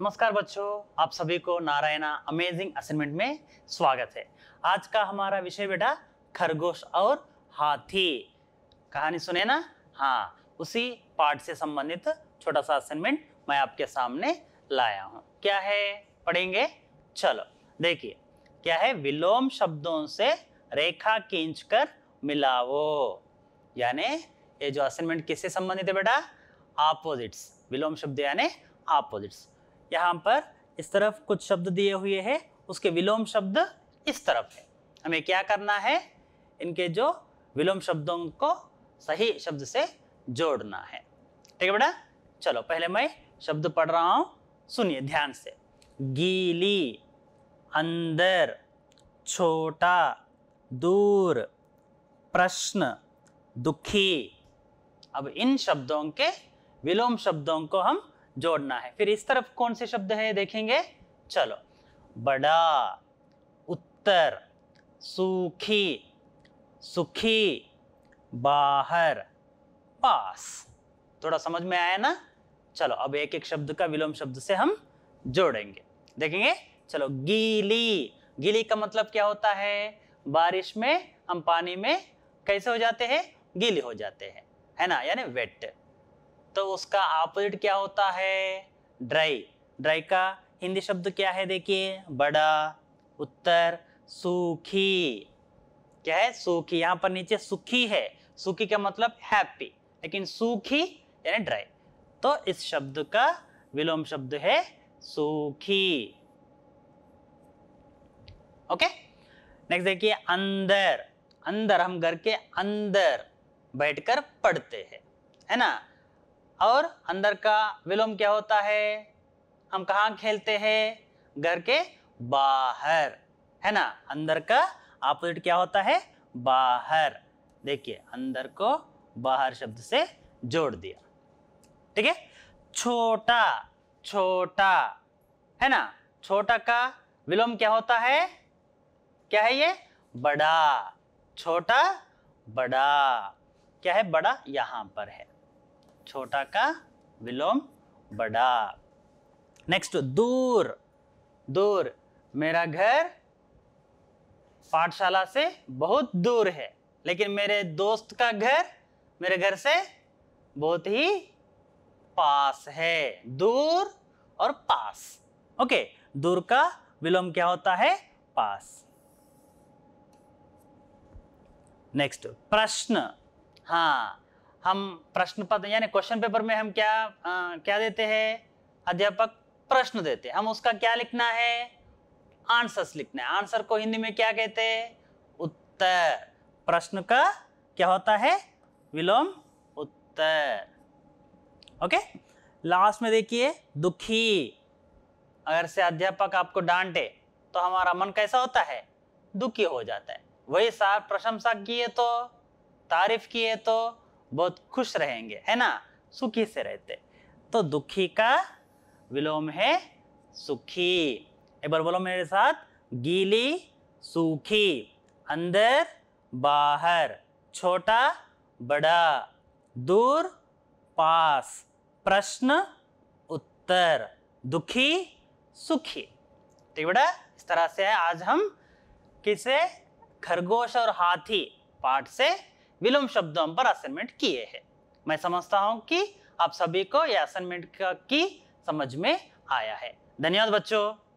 नमस्कार बच्चों, आप सभी को नारायणा अमेजिंग असाइनमेंट में स्वागत है। आज का हमारा विषय बेटा खरगोश और हाथी। कहानी सुने ना? हाँ उसी पार्ट से संबंधित छोटा सा असाइनमेंट मैं आपके सामने लाया हूँ। क्या है? पढ़ेंगे? चलो, देखिए। क्या है? विलोम शब्दों से रेखा खींच कर मिलाओ। यानी ये जो असाइनमेंट किससे संबंधित है बेटा? ऑपोजिट्स विलोम शब्द यानी ऑपोजिट्स यहाँ पर इस तरफ़ कुछ शब्द दिए हुए हैं, उसके विलोम शब्द इस तरफ़ है। हमें क्या करना है? इनके जो विलोम शब्दों को सही शब्द से जोड़ना है। ठीक है बेटा? चलो, पहले मैं शब्द पढ़ रहा हूँ। सुनिए ध्यान से। गीली, अंदर, छोटा, दूर, प्रश्न, दुखी। अब इन शब्दों के विलोम शब्दों को हम जोड़ना है। फिर इस तरफ़ कौन से शब्द है देखेंगे। चलो। बड़ा, उत्तर, सूखी, सुखी, बाहर, पास। थोड़ा समझ में आया ना? चलो, अब एक एक शब्द का विलोम शब्द से हम जोड़ेंगे। देखेंगे? चलो, गीली। गीली का मतलब क्या होता है? बारिश में, हम पानी में कैसे हो जाते हैं? गीले हो जाते हैं। है ना? यानी वेट। तो उसका ऑपोजिट क्या होता है? ड्राई ड्राई का हिंदी शब्द क्या है देखिए? बड़ा, उत्तर, सूखी। क्या है? सूखी। यहाँ पर नीचे सुखी है। सुखी का मतलब हैप्पी लेकिन सूखी यानी ड्राई तो इस शब्द का विलोम शब्द है सूखी। ओके नेक्स्ट देखिए, अंदर। अंदर, हम घर के अंदर बैठकर पढ़ते हैं। है ना? और अंदर का विलोम क्या होता है? हम कहाँ खेलते हैं? घर के बाहर, है ना? अंदर का ऑपोजिट क्या होता है? बाहर। देखिए, अंदर को बाहर शब्द से जोड़ दिया। ठीक है? छोटा छोटा, है ना? छोटा का विलोम क्या होता है? क्या है ये? बड़ा। छोटा, बड़ा। क्या है? बड़ा यहाँ पर है। छोटा का विलोम बड़ा। नेक्स्ट दूर। दूर। मेरा घर पाठशाला से बहुत दूर है, लेकिन मेरे दोस्त का घर मेरे घर से बहुत ही पास है। दूर और पास। ओके दूर का विलोम क्या होता है? पास। नेक्स्ट प्रश्न। हाँ। हम प्रश्न पत्र यानी क्वेश्चन पेपर में हम क्या आ, क्या देते हैं? अध्यापक प्रश्न देते हैं। हम उसका क्या लिखना है? आंसर्स लिखना है। आंसर को हिंदी में क्या कहते हैं? उत्तर। प्रश्न का क्या होता है? विलोम उत्तर। ओके लास्ट में देखिए दुखी। अगर से अध्यापक आपको डांटे तो हमारा मन कैसा होता है? दुखी हो जाता है। वही सार प्रशंसा किए तो तारीफ़ किए तो बहुत खुश रहेंगे, है ना? सुखी से रहते। तो दुखी का विलोम है सुखी। एक बार बोलो मेरे साथ, गीली, सूखी, अंदर, बाहर, छोटा, बड़ा, दूर, पास, प्रश्न, उत्तर, दुखी, सुखी। ठीक बेटा? इस तरह से है आज हम किसे? खरगोश और हाथी पाठ से विलोम शब्दों पर असाइनमेंट किए हैं। मैं समझता हूँ कि आप सभी को यह असाइनमेंट की समझ में आया है। धन्यवाद बच्चों।